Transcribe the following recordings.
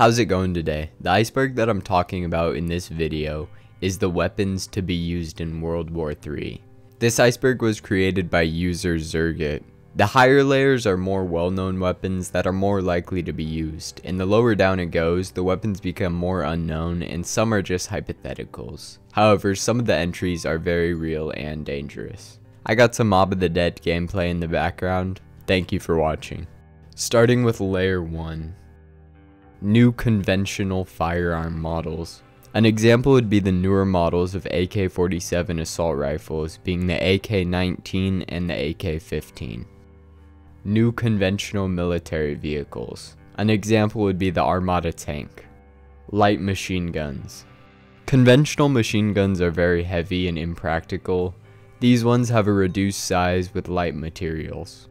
How's it going today? The iceberg that I'm talking about in this video is the weapons to be used in World War III. This iceberg was created by user Zurigit. The higher layers are more well-known weapons that are more likely to be used, and the lower down it goes, the weapons become more unknown and some are just hypotheticals. However, some of the entries are very real and dangerous. I got some Mob of the Dead gameplay in the background. Thank you for watching. Starting with layer 1, new conventional firearm models. An example would be the newer models of AK-47 assault rifles being the AK-19 and the AK-15. New conventional military vehicles. An example would be the Armata tank. Light machine guns. Conventional machine guns are very heavy and impractical. These ones have a reduced size with light materials.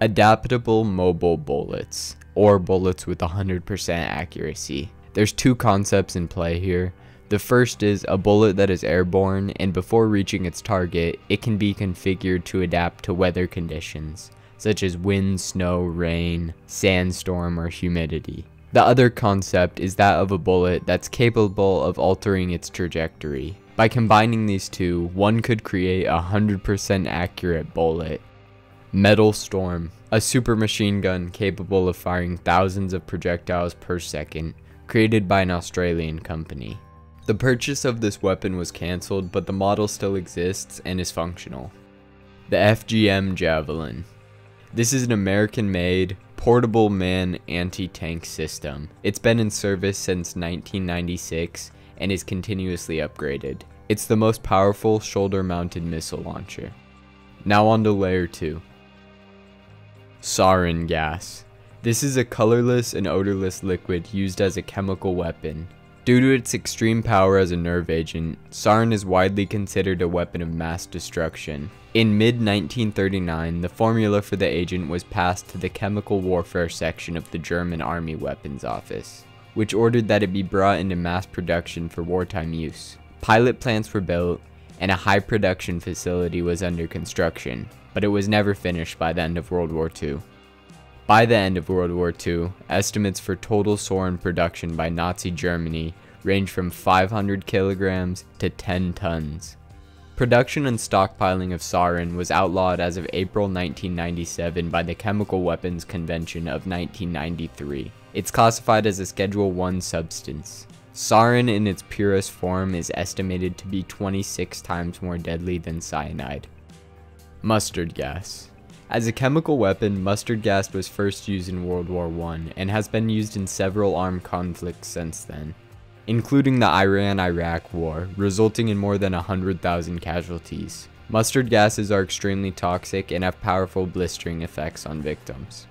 Adaptable mobile bullets or bullets with 100% accuracy. There's two concepts in play here. The first is a bullet that is airborne and before reaching its target, it can be configured to adapt to weather conditions, such as wind, snow, rain, sandstorm, or humidity. The other concept is that of a bullet that's capable of altering its trajectory. By combining these two, one could create a 100% accurate bullet. Metal Storm a super machine gun capable of firing thousands of projectiles per second, created by an Australian company. The purchase of this weapon was cancelled, but the model still exists and is functional. The FGM Javelin. This is an American-made, portable man anti-tank system. It's been in service since 1996 and is continuously upgraded. It's the most powerful shoulder-mounted missile launcher. Now on to layer 2. Sarin gas. This is a colorless and odorless liquid used as a chemical weapon. Due to its extreme power as a nerve agent, sarin is widely considered a weapon of mass destruction. In mid-1939, the formula for the agent was passed to the chemical warfare section of the German Army Weapons Office, which ordered that it be brought into mass production for wartime use. Pilot plants were built, and a high production facility was under construction, but it was never finished by the end of World War II. By the end of World War II, estimates for total sarin production by Nazi Germany range from 500 kilograms to 10 tons. Production and stockpiling of sarin was outlawed as of April 1997 by the Chemical Weapons Convention of 1993. It's classified as a Schedule 1 substance. Sarin in its purest form is estimated to be 26 times more deadly than cyanide. Mustard gas. As a chemical weapon, mustard gas was first used in World War I and has been used in several armed conflicts since then, including the Iran-Iraq War, resulting in more than 100,000 casualties. Mustard gases are extremely toxic and have powerful blistering effects on victims.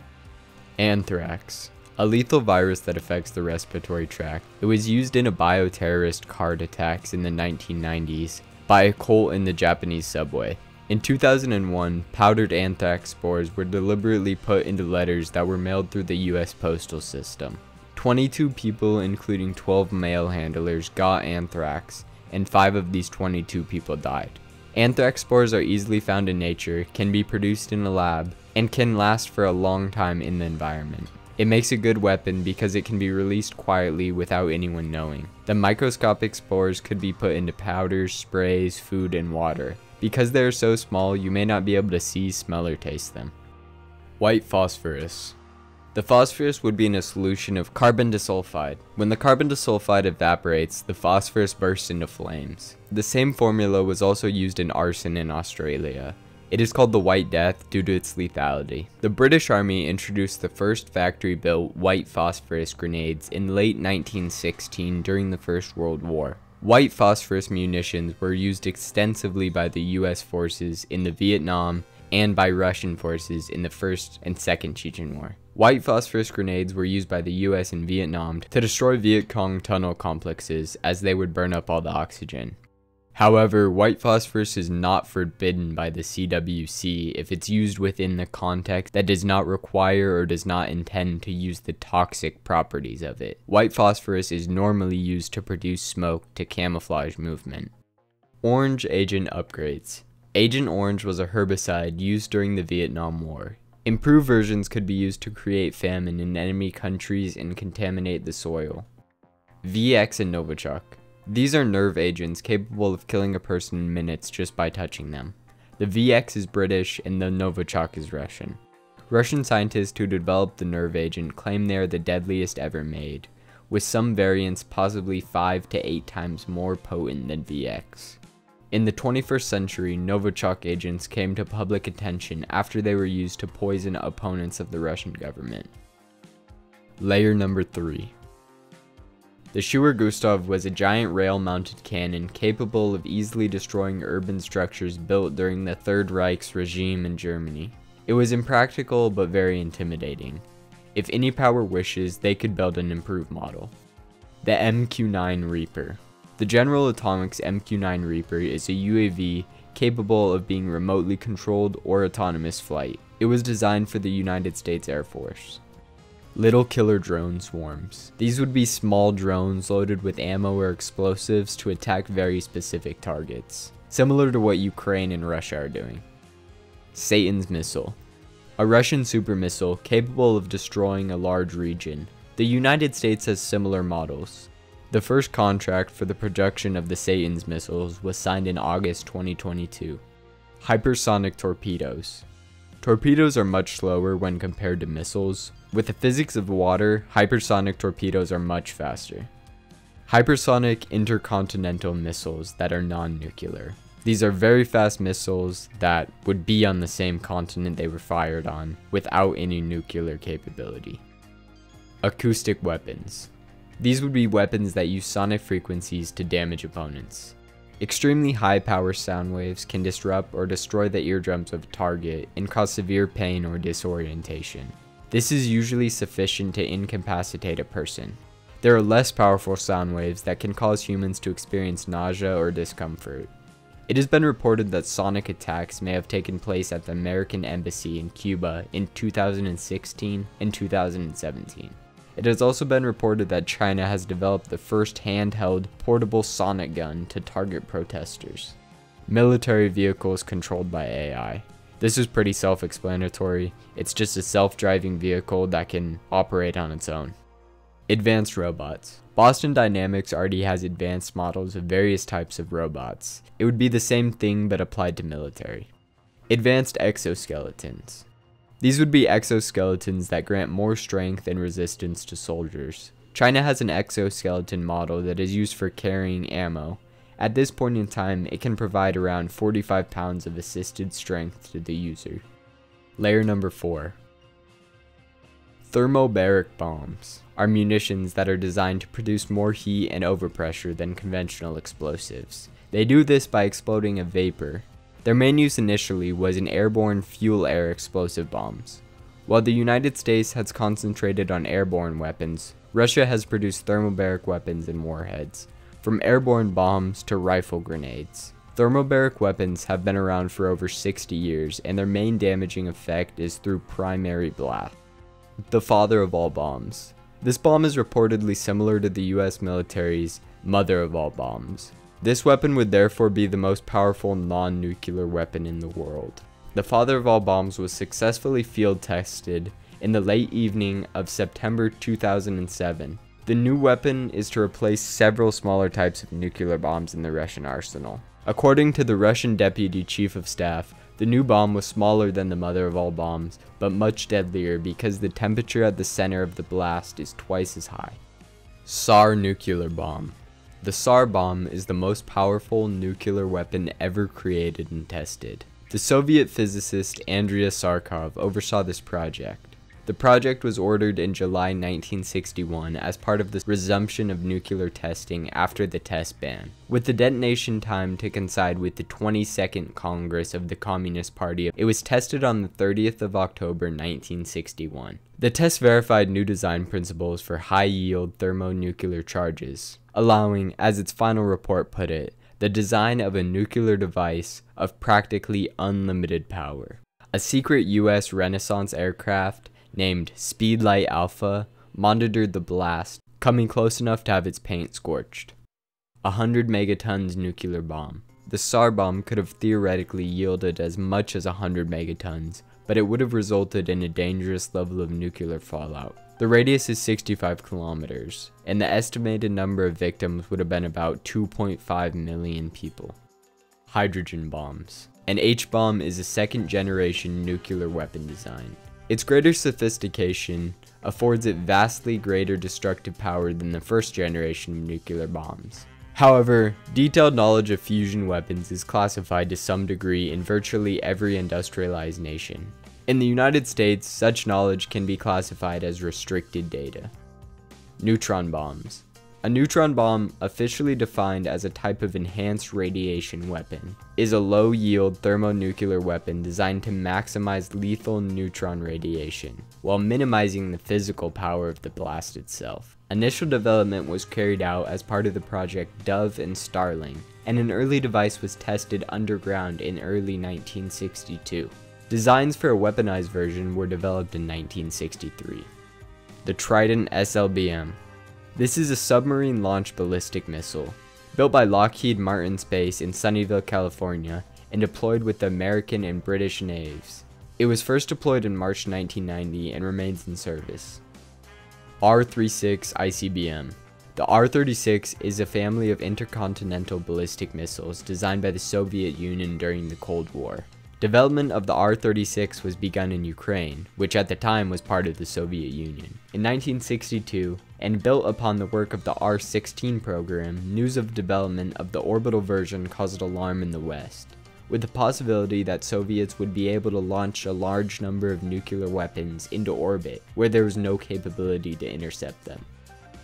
Anthrax. A lethal virus that affects the respiratory tract. It was used in a bioterrorist card attacks in the 1990s by a cult in the Japanese subway. In 2001, powdered anthrax spores were deliberately put into letters that were mailed through the US postal system. 22 people, including 12 mail handlers, got anthrax, and 5 of these 22 people died. Anthrax spores are easily found in nature, can be produced in a lab, and can last for a long time in the environment. It makes a good weapon because it can be released quietly without anyone knowing. The microscopic spores could be put into powders, sprays, food, and water. Because they are so small, you may not be able to see, smell, or taste them. White phosphorus. The phosphorus would be in a solution of carbon disulfide. When the carbon disulfide evaporates, the phosphorus bursts into flames. The same formula was also used in arson in Australia. It is called the White Death due to its lethality. The British Army introduced the first factory-built white phosphorus grenades in late 1916 during the First World War. White phosphorus munitions were used extensively by the US forces in the Vietnam and by Russian forces in the First and Second Chechen War. White phosphorus grenades were used by the US in Vietnam to destroy Viet Cong tunnel complexes as they would burn up all the oxygen. However, white phosphorus is not forbidden by the CWC if it's used within the context that does not require or does not intend to use the toxic properties of it. White phosphorus is normally used to produce smoke to camouflage movement. Orange Agent Upgrades Agent Orange was a herbicide used during the Vietnam War. Improved versions could be used to create famine in enemy countries and contaminate the soil. VX and Novichok. These are nerve agents capable of killing a person in minutes just by touching them. The VX is British and the Novichok is Russian. Russian scientists who developed the nerve agent claim they are the deadliest ever made, with some variants possibly 5 to 8 times more potent than VX. In the 21st century, Novichok agents came to public attention after they were used to poison opponents of the Russian government. Layer number 3 The Schwerer Gustav was a giant rail-mounted cannon capable of easily destroying urban structures built during the Third Reich's regime in Germany. It was impractical but very intimidating. If any power wishes, they could build an improved model. The MQ-9 Reaper. The General Atomics MQ-9 Reaper is a UAV capable of being remotely controlled or autonomous flight. It was designed for the United States Air Force. Little Killer Drone Swarms. These would be small drones loaded with ammo or explosives to attack very specific targets, similar to what Ukraine and Russia are doing. Satan's Missile a Russian super missile capable of destroying a large region. The United States has similar models. The first contract for the production of the Satan's missiles was signed in August 2022. Hypersonic torpedoes. Torpedoes are much slower when compared to missiles. With the physics of water, hypersonic torpedoes are much faster. Hypersonic intercontinental missiles that are non-nuclear. These are very fast missiles that would be on the same continent they were fired on without any nuclear capability. Acoustic weapons. These would be weapons that use sonic frequencies to damage opponents. Extremely high power sound waves can disrupt or destroy the eardrums of a target and cause severe pain or disorientation. This is usually sufficient to incapacitate a person. There are less powerful sound waves that can cause humans to experience nausea or discomfort. It has been reported that sonic attacks may have taken place at the American Embassy in Cuba in 2016 and 2017. It has also been reported that China has developed the first handheld portable sonic gun to target protesters. Military vehicles controlled by AI. This is pretty self-explanatory. It's just a self-driving vehicle that can operate on its own. Advanced robots. Boston Dynamics already has advanced models of various types of robots. It would be the same thing but applied to military. Advanced exoskeletons. These would be exoskeletons that grant more strength and resistance to soldiers. China has an exoskeleton model that is used for carrying ammo. At this point in time, it can provide around 45 pounds of assisted strength to the user. Layer number 4. Thermobaric bombs are munitions that are designed to produce more heat and overpressure than conventional explosives. They do this by exploding a vapor. Their main use initially was in airborne fuel-air explosive bombs. While the United States has concentrated on airborne weapons, Russia has produced thermobaric weapons and warheads, from airborne bombs to rifle grenades. Thermobaric weapons have been around for over 60 years and their main damaging effect is through primary blast the father of all bombs. This bomb is reportedly similar to the US military's mother of all bombs. This weapon would therefore be the most powerful non-nuclear weapon in the world. The father of all bombs was successfully field tested in the late evening of September 2007. The new weapon is to replace several smaller types of nuclear bombs in the Russian arsenal. According to the Russian Deputy Chief of Staff, the new bomb was smaller than the mother of all bombs, but much deadlier because the temperature at the center of the blast is twice as high. Tsar Nuclear Bomb The Tsar bomb is the most powerful nuclear weapon ever created and tested. The Soviet physicist Andrei Sakharov oversaw this project. The project was ordered in July 1961 as part of the resumption of nuclear testing after the test ban, with the detonation time to coincide with the 22nd Congress of the Communist Party. It was tested on the 30th of October 1961. The test verified new design principles for high-yield thermonuclear charges, allowing, as its final report put it, the design of a nuclear device of practically unlimited power. A secret US reconnaissance aircraft named Speedlight Alpha monitored the blast, coming close enough to have its paint scorched. A 100 megatons nuclear bomb. the Tsar bomb could have theoretically yielded as much as 100 megatons, but it would have resulted in a dangerous level of nuclear fallout. The radius is 65 kilometers, and the estimated number of victims would have been about 2.5 million people. Hydrogen bombs. An H-bomb is a second generation nuclear weapon design. Its greater sophistication affords it vastly greater destructive power than the first generation of nuclear bombs. However, detailed knowledge of fusion weapons is classified to some degree in virtually every industrialized nation. In the United States, such knowledge can be classified as restricted data. Neutron bombs. A neutron bomb, officially defined as a type of enhanced radiation weapon, is a low-yield thermonuclear weapon designed to maximize lethal neutron radiation, while minimizing the physical power of the blast itself. Initial development was carried out as part of the project Dove and Starling, and an early device was tested underground in early 1962. Designs for a weaponized version were developed in 1963. The Trident SLBM this is a submarine-launched ballistic missile, built by Lockheed Martin Space in Sunnyvale, California, and deployed with the American and British navies. It was first deployed in March 1990 and remains in service. R-36 ICBM The R-36 is a family of intercontinental ballistic missiles designed by the Soviet Union during the Cold War. Development of the R-36 was begun in Ukraine, which at the time was part of the Soviet Union. In 1962, and built upon the work of the R-16 program, news of development of the orbital version caused alarm in the West, with the possibility that Soviets would be able to launch a large number of nuclear weapons into orbit where there was no capability to intercept them.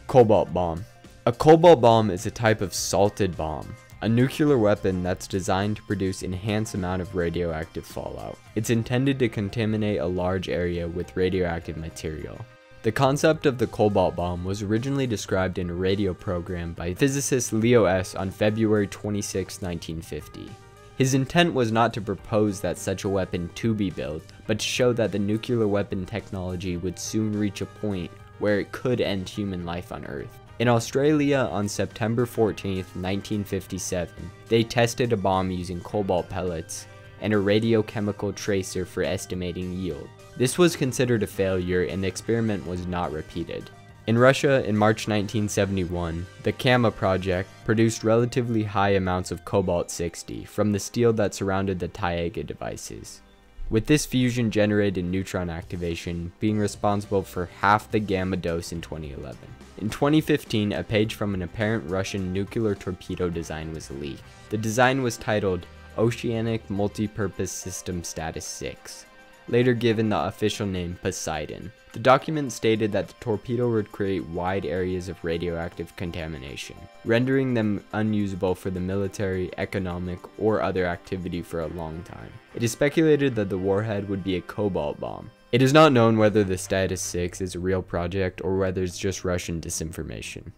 Cobalt Bomb A cobalt bomb is a type of salted bomb, a nuclear weapon that's designed to produce enhanced amount of radioactive fallout. It's intended to contaminate a large area with radioactive material. The concept of the cobalt bomb was originally described in a radio program by physicist Leo Szilard on February 26, 1950. His intent was not to propose that such a weapon to be built, but to show that the nuclear weapon technology would soon reach a point where it could end human life on Earth. In Australia on September 14, 1957, they tested a bomb using cobalt pellets and a radiochemical tracer for estimating yield. This was considered a failure and the experiment was not repeated. In Russia in March 1971, the Kama project produced relatively high amounts of cobalt-60 from the steel that surrounded the Taiga devices with this fusion generated neutron activation being responsible for half the gamma dose in 2011. In 2015, a page from an apparent Russian nuclear torpedo design was leaked. The design was titled Oceanic Multipurpose System Status 6, later given the official name Poseidon. The document stated that the torpedo would create wide areas of radioactive contamination, rendering them unusable for the military, economic, or other activity for a long time. It is speculated that the warhead would be a cobalt bomb. It is not known whether the Status 6 is a real project or whether it's just Russian disinformation.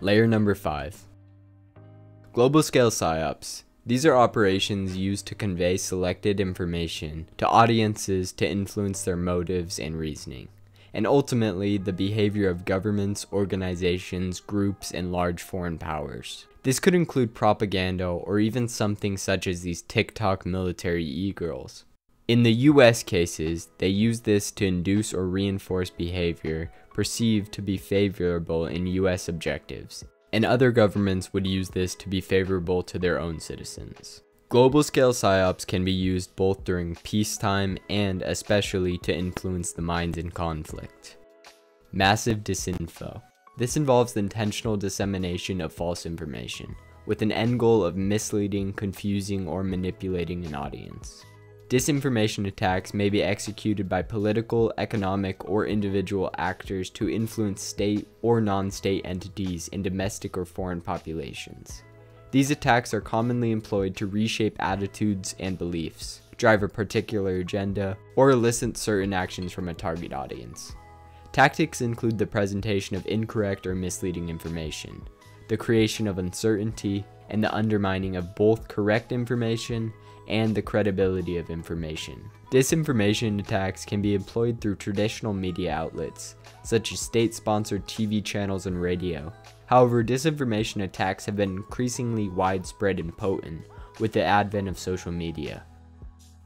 Layer number 5 Global scale PSYOPs these are operations used to convey selected information to audiences to influence their motives and reasoning, and ultimately the behavior of governments, organizations, groups, and large foreign powers. This could include propaganda or even something such as these TikTok military e-girls. In the US cases, they use this to induce or reinforce behavior perceived to be favorable in US objectives, and other governments would use this to be favorable to their own citizens. Global scale psyops can be used both during peacetime and especially to influence the minds in conflict. Massive disinfo. This involves the intentional dissemination of false information, with an end goal of misleading, confusing, or manipulating an audience. Disinformation attacks may be executed by political, economic, or individual actors to influence state or non-state entities in domestic or foreign populations. These attacks are commonly employed to reshape attitudes and beliefs, drive a particular agenda, or elicit certain actions from a target audience. Tactics include the presentation of incorrect or misleading information, the creation of uncertainty, and the undermining of both correct information and the credibility of information. Disinformation attacks can be employed through traditional media outlets, such as state-sponsored TV channels and radio. However, disinformation attacks have been increasingly widespread and potent, with the advent of social media.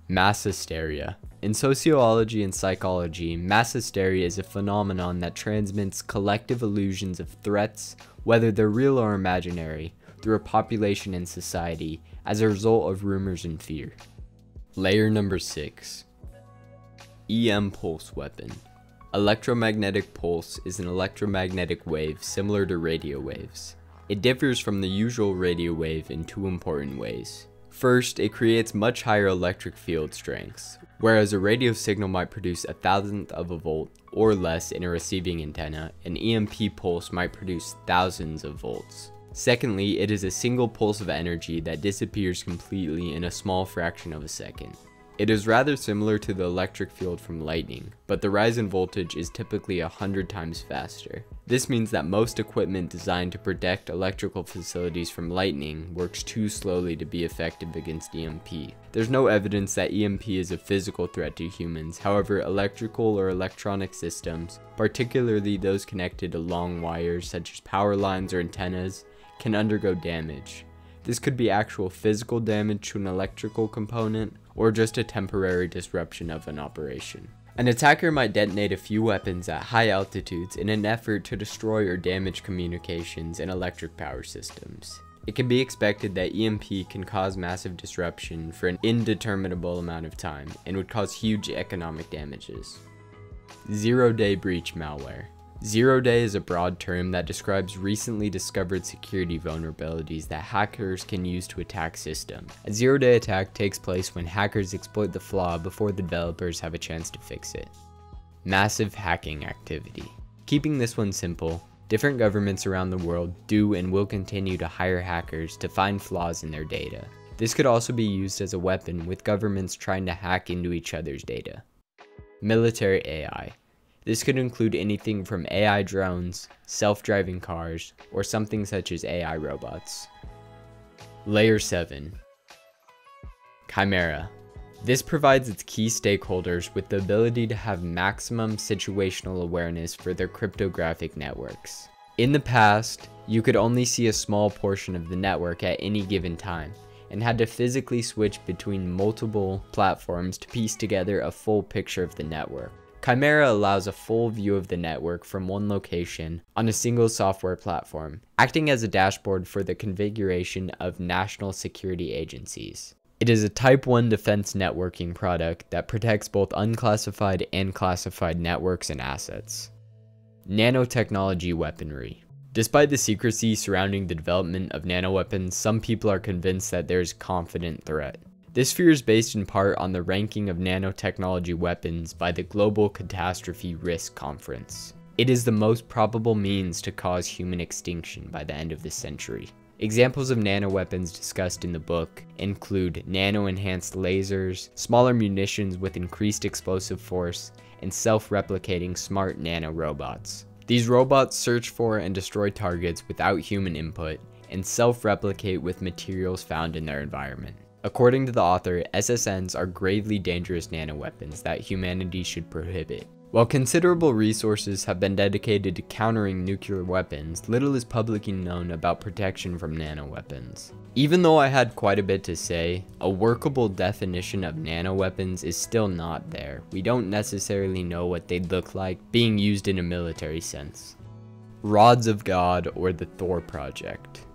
Mass hysteria. In sociology and psychology, mass hysteria is a phenomenon that transmits collective illusions of threats, whether they're real or imaginary, through a population and society as a result of rumors and fear. Layer number 6 EM Pulse Weapon Electromagnetic pulse is an electromagnetic wave similar to radio waves. It differs from the usual radio wave in two important ways. First, it creates much higher electric field strengths, whereas a radio signal might produce a thousandth of a volt or less in a receiving antenna, an EMP pulse might produce thousands of volts. Secondly, it is a single pulse of energy that disappears completely in a small fraction of a second. It is rather similar to the electric field from lightning, but the rise in voltage is typically a hundred times faster. This means that most equipment designed to protect electrical facilities from lightning works too slowly to be effective against EMP. There's no evidence that EMP is a physical threat to humans, however electrical or electronic systems, particularly those connected to long wires such as power lines or antennas, can undergo damage. This could be actual physical damage to an electrical component, or just a temporary disruption of an operation. An attacker might detonate a few weapons at high altitudes in an effort to destroy or damage communications and electric power systems. It can be expected that EMP can cause massive disruption for an indeterminable amount of time and would cause huge economic damages. Zero Day Breach Malware Zero day is a broad term that describes recently discovered security vulnerabilities that hackers can use to attack systems. A zero day attack takes place when hackers exploit the flaw before the developers have a chance to fix it. Massive hacking activity. Keeping this one simple, different governments around the world do and will continue to hire hackers to find flaws in their data. This could also be used as a weapon with governments trying to hack into each other's data. Military AI. This could include anything from AI drones, self-driving cars, or something such as AI robots. Layer 7 Chimera. This provides its key stakeholders with the ability to have maximum situational awareness for their cryptographic networks. In the past, you could only see a small portion of the network at any given time, and had to physically switch between multiple platforms to piece together a full picture of the network. Chimera allows a full view of the network from one location on a single software platform, acting as a dashboard for the configuration of national security agencies. It is a Type 1 defense networking product that protects both unclassified and classified networks and assets. Nanotechnology weaponry. Despite the secrecy surrounding the development of nanoweapons, some people are convinced that there is a confident threat. This fear is based in part on the ranking of nanotechnology weapons by the Global Catastrophe Risk Conference. It is the most probable means to cause human extinction by the end of this century. Examples of nanoweapons discussed in the book include nano-enhanced lasers, smaller munitions with increased explosive force, and self-replicating smart nanorobots. These robots search for and destroy targets without human input, and self-replicate with materials found in their environment. According to the author, SSNs are gravely dangerous nanoweapons that humanity should prohibit. While considerable resources have been dedicated to countering nuclear weapons, little is publicly known about protection from nanoweapons. Even though I had quite a bit to say, a workable definition of nanoweapons is still not there. We don't necessarily know what they'd look like being used in a military sense. Rods of God or the Thor Project.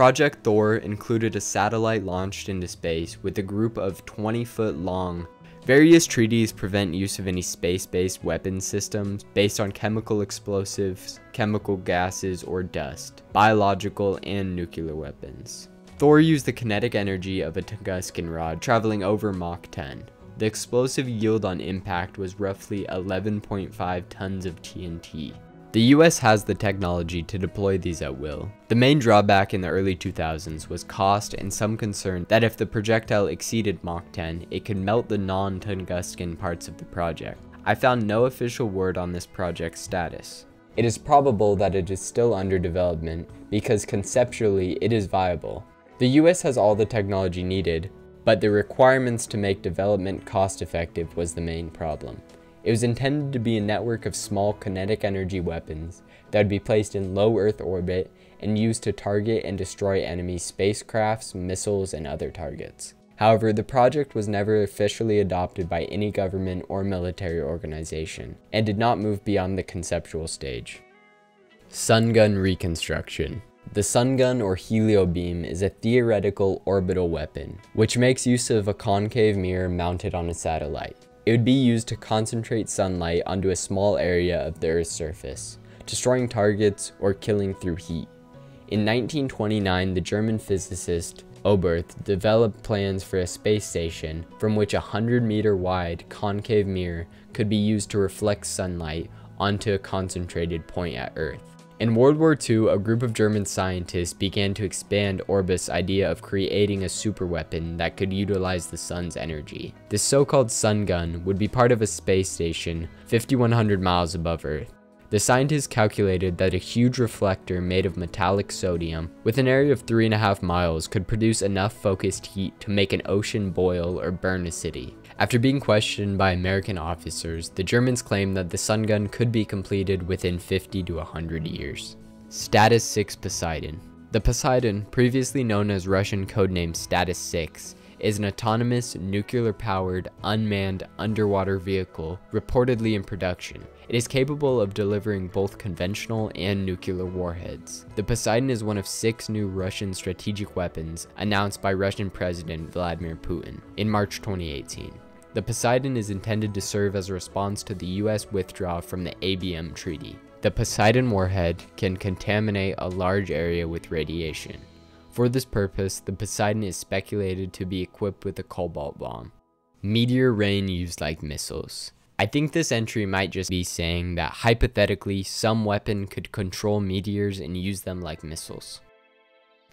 Project Thor included a satellite launched into space with a group of 20 foot long. Various treaties prevent use of any space-based weapon systems based on chemical explosives, chemical gases, or dust, biological and nuclear weapons. Thor used the kinetic energy of a tungsten rod traveling over Mach 10. The explosive yield on impact was roughly 11.5 tons of TNT, the US has the technology to deploy these at will. The main drawback in the early 2000s was cost and some concern that if the projectile exceeded Mach 10, it could melt the non-tungsten parts of the project. I found no official word on this project's status. It is probable that it is still under development because conceptually it is viable. The US has all the technology needed, but the requirements to make development cost effective was the main problem. It was intended to be a network of small kinetic energy weapons that would be placed in low Earth orbit and used to target and destroy enemy spacecrafts, missiles, and other targets. However, the project was never officially adopted by any government or military organization, and did not move beyond the conceptual stage. Sun gun reconstruction. The sun gun or heliobeam is a theoretical orbital weapon, which makes use of a concave mirror mounted on a satellite. It would be used to concentrate sunlight onto a small area of the Earth's surface, destroying targets or killing through heat. In 1929, the German physicist Oberth developed plans for a space station from which a 100 meter wide concave mirror could be used to reflect sunlight onto a concentrated point at Earth. In World War II, a group of German scientists began to expand Oberth's idea of creating a superweapon that could utilize the sun's energy. This so-called sun gun would be part of a space station 5100 miles above Earth. The scientists calculated that a huge reflector made of metallic sodium with an area of 3.5 miles could produce enough focused heat to make an ocean boil or burn a city. After being questioned by American officers, the Germans claimed that the sun gun could be completed within 50 to 100 years. Status 6 Poseidon The Poseidon, previously known as Russian codename Status 6, is an autonomous, nuclear-powered, unmanned underwater vehicle reportedly in production. It is capable of delivering both conventional and nuclear warheads. The Poseidon is one of six new Russian strategic weapons announced by Russian President Vladimir Putin in March 2018. The Poseidon is intended to serve as a response to the US withdrawal from the ABM Treaty. The Poseidon warhead can contaminate a large area with radiation. For this purpose, the Poseidon is speculated to be equipped with a cobalt bomb. Meteor rain used like missiles. I think this entry might just be saying that hypothetically some weapon could control meteors and use them like missiles.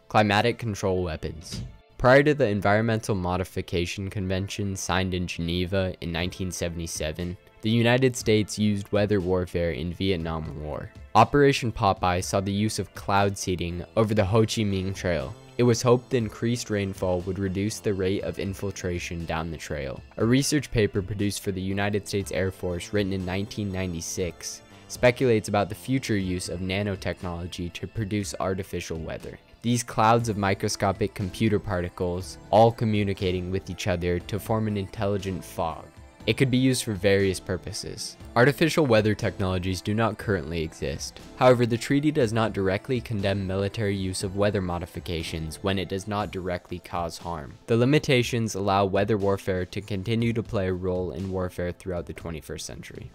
Climatic control weapons. Prior to the Environmental Modification Convention signed in Geneva in 1977, the United States used weather warfare in Vietnam War. Operation Popeye saw the use of cloud seeding over the Ho Chi Minh Trail. It was hoped the increased rainfall would reduce the rate of infiltration down the trail. A research paper produced for the United States Air Force written in 1996 speculates about the future use of nanotechnology to produce artificial weather. These clouds of microscopic computer particles, all communicating with each other to form an intelligent fog. It could be used for various purposes. Artificial weather technologies do not currently exist. However, the treaty does not directly condemn military use of weather modifications when it does not directly cause harm. The limitations allow weather warfare to continue to play a role in warfare throughout the 21st century.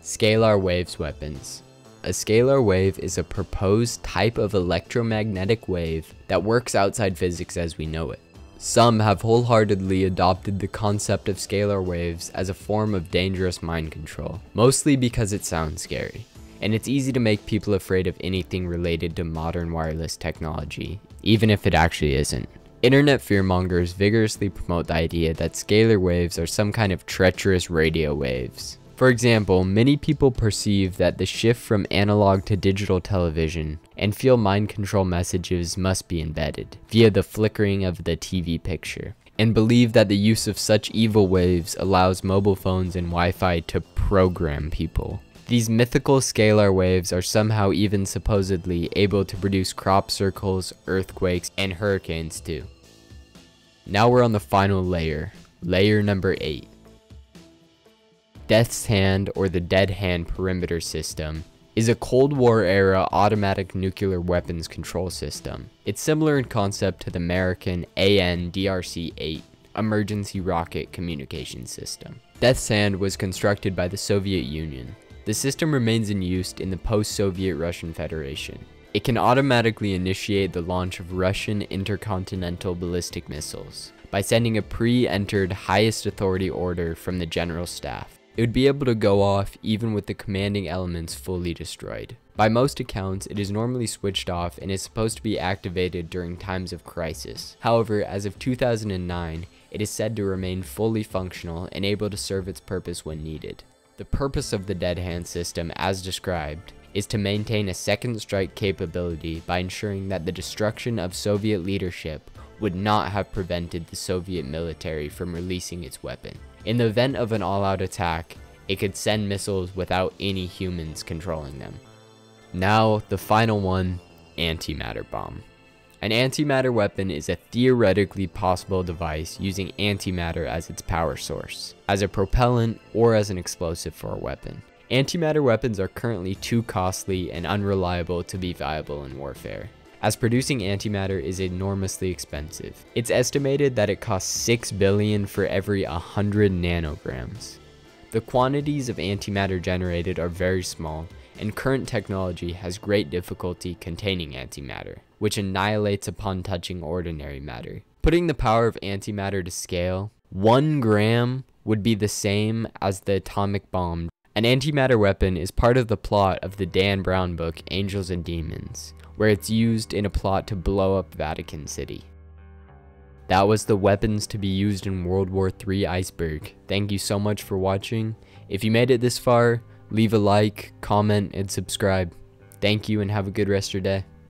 Scalar Waves Weapons a scalar wave is a proposed type of electromagnetic wave that works outside physics as we know it. Some have wholeheartedly adopted the concept of scalar waves as a form of dangerous mind control, mostly because it sounds scary. And it's easy to make people afraid of anything related to modern wireless technology, even if it actually isn't. Internet fearmongers vigorously promote the idea that scalar waves are some kind of treacherous radio waves, for example, many people perceive that the shift from analog to digital television and feel mind control messages must be embedded via the flickering of the TV picture and believe that the use of such evil waves allows mobile phones and Wi-Fi to program people. These mythical scalar waves are somehow even supposedly able to produce crop circles, earthquakes, and hurricanes too. Now we're on the final layer, layer number 8. Death's Hand or the Dead Hand Perimeter System is a Cold War era automatic nuclear weapons control system. It's similar in concept to the American AN-DRC-8 emergency rocket communication system. Death's Hand was constructed by the Soviet Union. The system remains in use in the post-Soviet Russian Federation. It can automatically initiate the launch of Russian intercontinental ballistic missiles by sending a pre-entered highest authority order from the general staff. It would be able to go off even with the commanding elements fully destroyed. By most accounts, it is normally switched off and is supposed to be activated during times of crisis. However, as of 2009, it is said to remain fully functional and able to serve its purpose when needed. The purpose of the Dead Hand system, as described, is to maintain a second strike capability by ensuring that the destruction of Soviet leadership would not have prevented the Soviet military from releasing its weapon. In the event of an all-out attack, it could send missiles without any humans controlling them. Now, the final one, antimatter bomb. An antimatter weapon is a theoretically possible device using antimatter as its power source, as a propellant, or as an explosive for a weapon. Antimatter weapons are currently too costly and unreliable to be viable in warfare, as producing antimatter is enormously expensive. It's estimated that it costs 6 billion for every 100 nanograms. The quantities of antimatter generated are very small, and current technology has great difficulty containing antimatter, which annihilates upon touching ordinary matter. Putting the power of antimatter to scale, 1 gram would be the same as the atomic bomb an antimatter weapon is part of the plot of the Dan Brown book Angels and Demons, where it's used in a plot to blow up Vatican City. That was the weapons to be used in World War III iceberg. Thank you so much for watching. If you made it this far, leave a like, comment, and subscribe. Thank you and have a good rest of your day.